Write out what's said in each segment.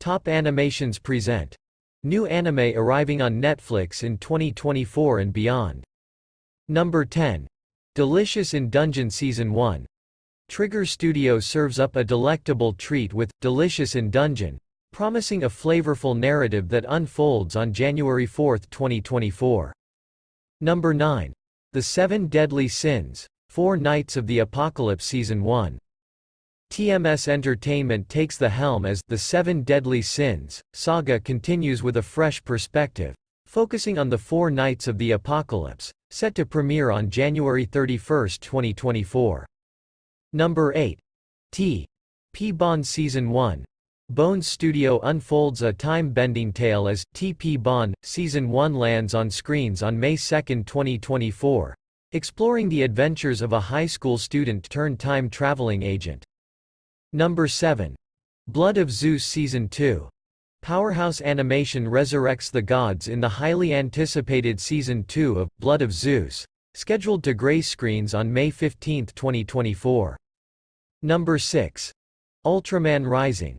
Top Animations present. New anime arriving on Netflix in 2024 and beyond. Number 10. Delicious in Dungeon Season 1. Trigger Studio serves up a delectable treat with Delicious in Dungeon, promising a flavorful narrative that unfolds on January 4, 2024. Number 9. The Seven Deadly Sins, Four Knights of the Apocalypse Season 1. TMS Entertainment takes the helm as The Seven Deadly Sins saga continues with a fresh perspective, focusing on the four knights of the apocalypse, set to premiere on January 31, 2024. Number 8. T. P. Bond Season 1. Bones Studio unfolds a time-bending tale as T.P. Bond, Season 1 lands on screens on May 2, 2024, exploring the adventures of a high school student turned time-traveling agent. Number 7. Blood of Zeus Season 2. Powerhouse Animation resurrects the gods in the highly anticipated Season 2 of Blood of Zeus, scheduled to grace screens on May 15, 2024. Number 6. Ultraman Rising.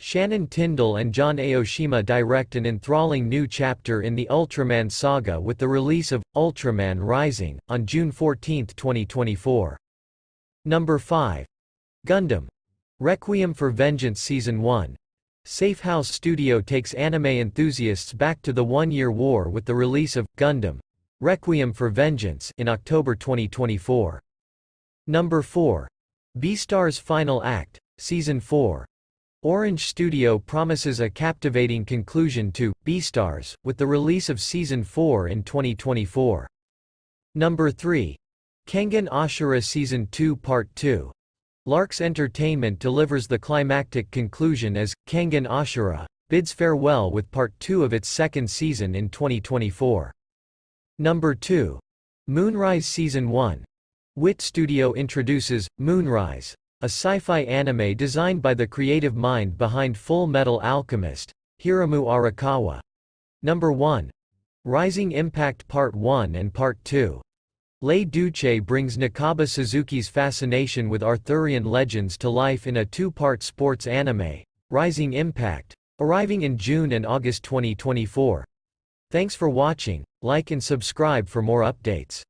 Shannon Tindle and John Aoshima direct an enthralling new chapter in the Ultraman saga with the release of Ultraman Rising on June 14, 2024. Number 5. Gundam. Requiem for Vengeance Season 1. Safehouse Studio takes anime enthusiasts back to the one-year war with the release of Gundam. Requiem for Vengeance in October 2024. Number 4. Beastars Final Act, Season 4. Orange Studio promises a captivating conclusion to Beastars with the release of Season 4 in 2024. Number 3. Kengan Ashura Season 2 Part 2. Larx Entertainment delivers the climactic conclusion as Kengan Ashura bids farewell with part 2 of its second season in 2024. Number 2. Moonrise Season 1. Wit Studio introduces Moonrise, a sci-fi anime designed by the creative mind behind Full Metal Alchemist, Hiromu Arakawa. Number 1. Rising Impact Part 1 and Part 2. Lay-duce brings Nakaba Suzuki's fascination with Arthurian legends to life in a two-part sports anime, Rising Impact, arriving in June and August 2024. Thanks for watching, like and subscribe for more updates.